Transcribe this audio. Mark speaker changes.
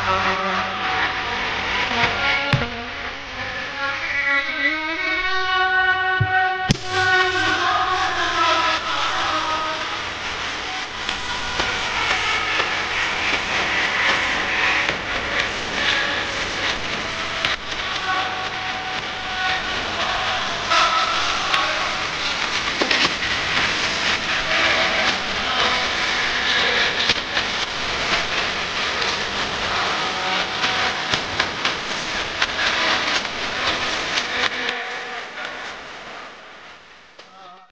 Speaker 1: uh, uh, uh.